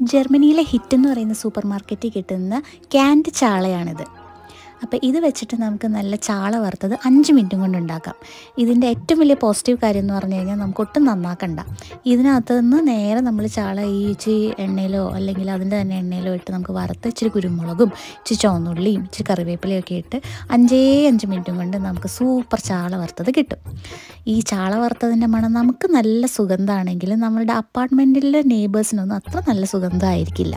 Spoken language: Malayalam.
ജർമ്മനിയിലെ ഹിറ്റ് എന്ന് പറയുന്ന സൂപ്പർ മാർക്കറ്റിൽ കിട്ടുന്ന ക്യാൻഡ് ചാളയാണിത്. അപ്പോൾ ഇത് വെച്ചിട്ട് നമുക്ക് നല്ല ചാള വറുത്തത് അഞ്ച് മിനിറ്റും കൊണ്ട് ഉണ്ടാക്കാം. ഇതിന്റെ ഏറ്റവും വലിയ പോസിറ്റീവ് കാര്യം എന്ന് പറഞ്ഞു കഴിഞ്ഞാൽ നമുക്ക് ഒട്ടും നന്നാക്കണ്ട. ഇതിനകത്ത് നിന്ന് നേരെ നമ്മൾ ചാള ഈ ഇച്ചിരി എണ്ണയിലോ അല്ലെങ്കിൽ അതിന്റെ തന്നെ എണ്ണയിലോ ഇട്ട് നമുക്ക് വറുത്ത് ഇച്ചിരി കുരുമുളകും ഇച്ചിരി ചുവന്നുള്ളിയും ഇച്ചിരി കറിവേപ്പിലയും ഒക്കെ ഇട്ട് അഞ്ചേ അഞ്ച് മിനിറ്റും കൊണ്ട് നമുക്ക് സൂപ്പർ ചാള വറുത്തത് കിട്ടും. ഈ ചാള വറുത്തതിന്റെ മണം നമുക്ക് നല്ല സുഗന്ധമാണെങ്കിലും നമ്മളുടെ അപ്പാർട്ട്മെന്റിലെ നെയ്ബേഴ്സിനൊന്നും അത്ര നല്ല സുഗന്ധമായിരിക്കില്ല.